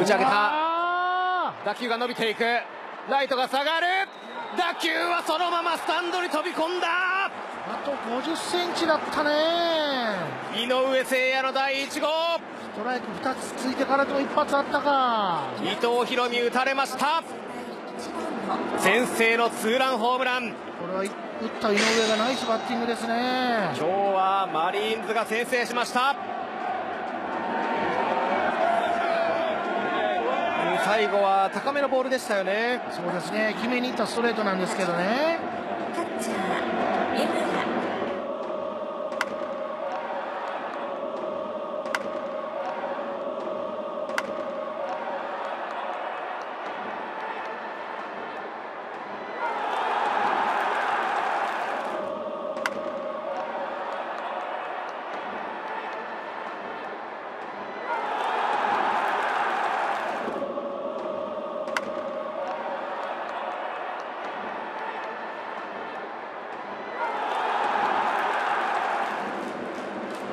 打ち上げた。あ打球が伸びていく。ライトが下がる。打球はそのままスタンドに飛び込んだ。ーあと50センチだったね。井上誠也の第1号。ストライク2つついてからでも一発あったか。伊藤大海打たれました。先制のツーランホームラン。これは打った井上がナイスバッティングですね。今日はマリーンズが先制しました最後は高めのボールでしたよね。そうですね。決めにいったストレートなんですけどね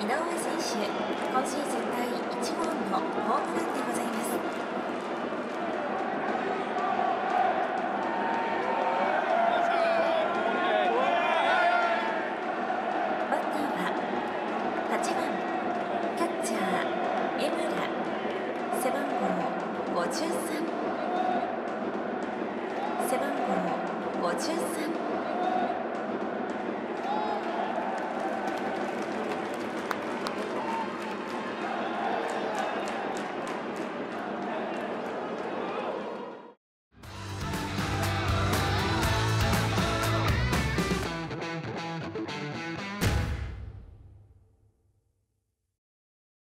井上選手今シーズン第1号のホームランでございます。背番号53背番号53